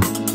Bye.